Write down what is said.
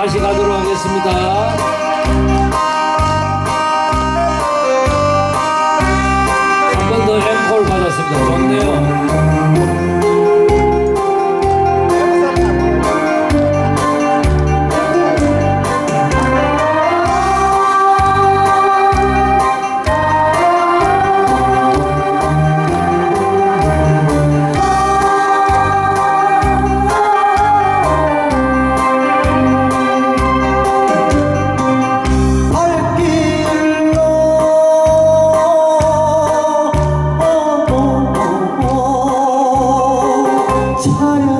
다시 가도록 하겠습니다. 한 번 더 앵콜 받았습니다. 좋네요. 처럼